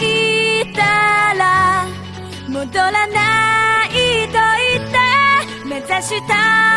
いたら戻らないと言って目指した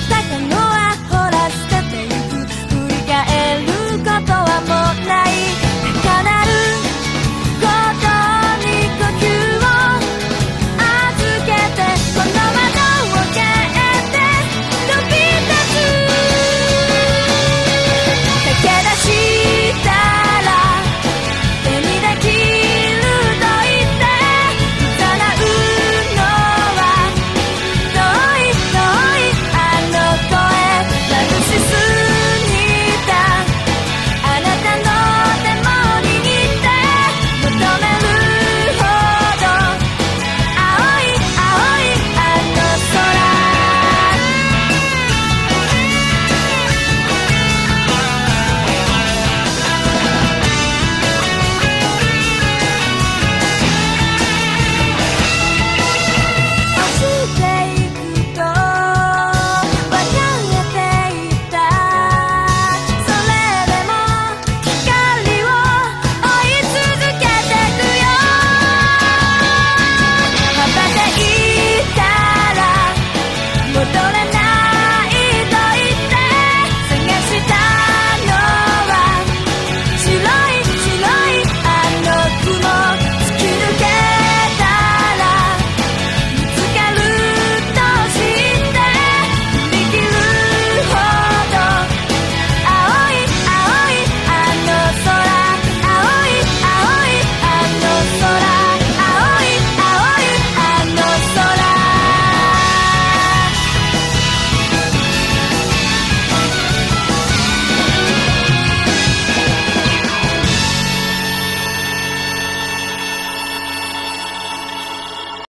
したかの